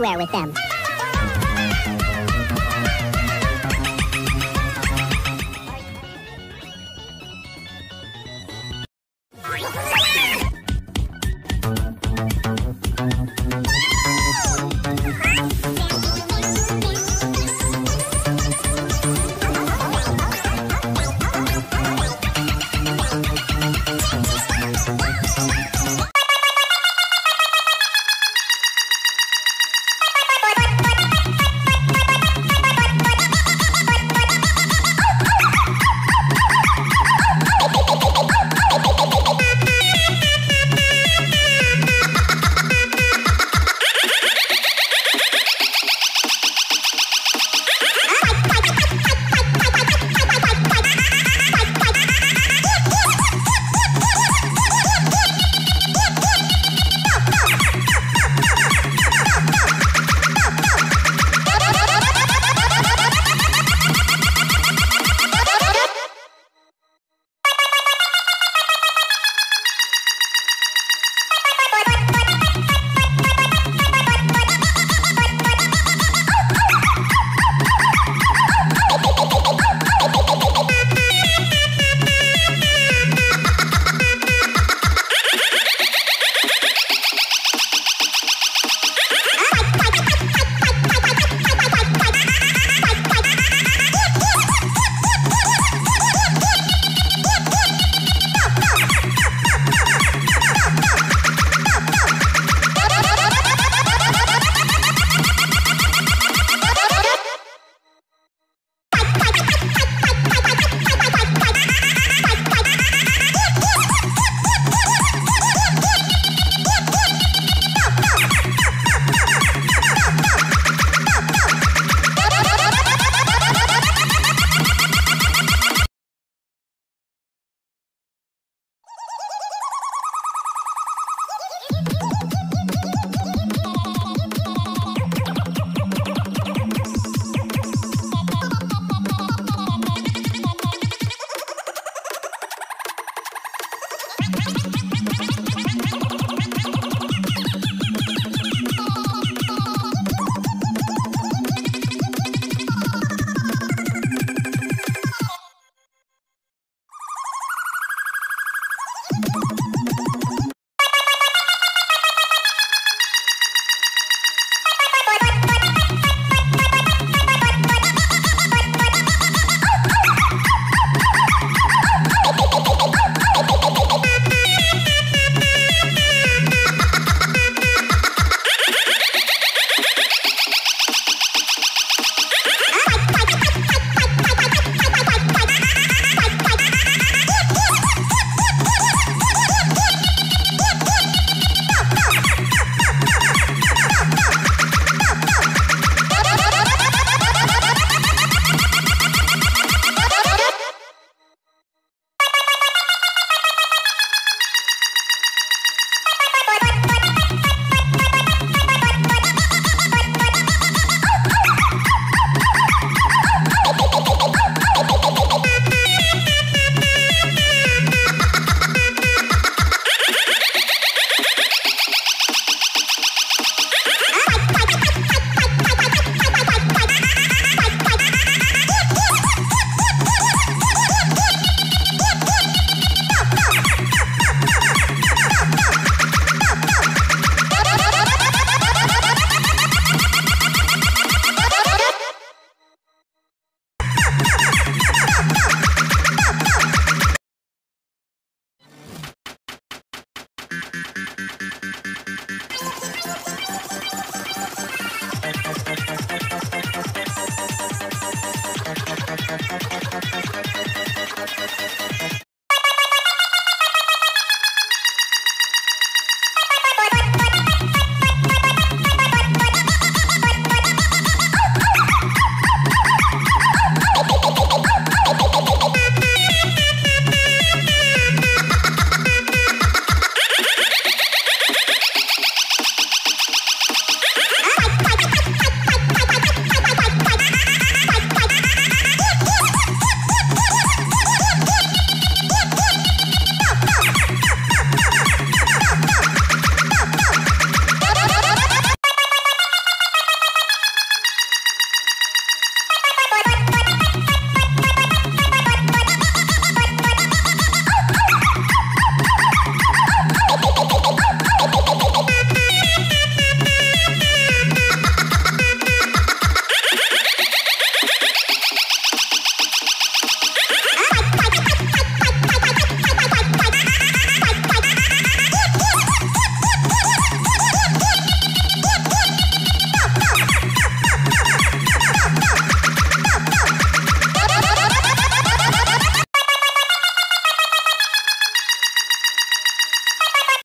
anywhere with them.